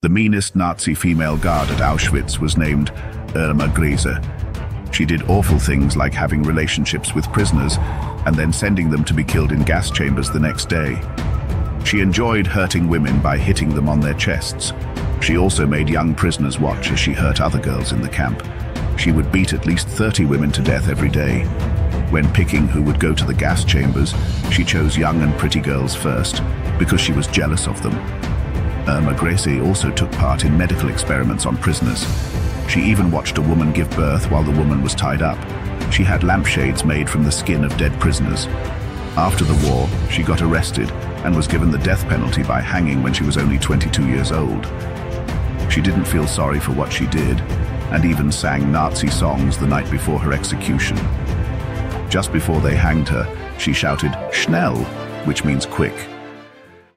The meanest Nazi female guard at Auschwitz was named Irma Grese. She did awful things like having relationships with prisoners and then sending them to be killed in gas chambers the next day. She enjoyed hurting women by hitting them on their chests. She also made young prisoners watch as she hurt other girls in the camp. She would beat at least 30 women to death every day. When picking who would go to the gas chambers, she chose young and pretty girls first because she was jealous of them. Irma Grese also took part in medical experiments on prisoners. She even watched a woman give birth while the woman was tied up. She had lampshades made from the skin of dead prisoners. After the war, she got arrested and was given the death penalty by hanging when she was only 22 years old. She didn't feel sorry for what she did, and even sang Nazi songs the night before her execution. Just before they hanged her, she shouted, Schnell, which means quick.